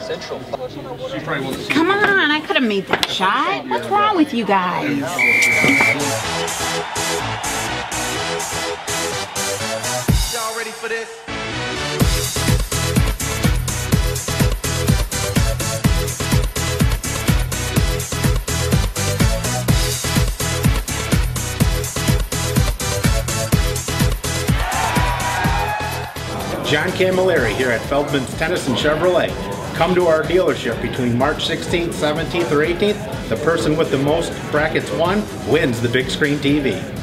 Central. Come on, I could have made that shot. What's wrong with you guys? Y'all ready for this? John Camilleri here at Feldman's Tennyson Chevrolet. Come to our dealership between March 16th, 17th, or 18th. The person with the most brackets won wins the big screen TV.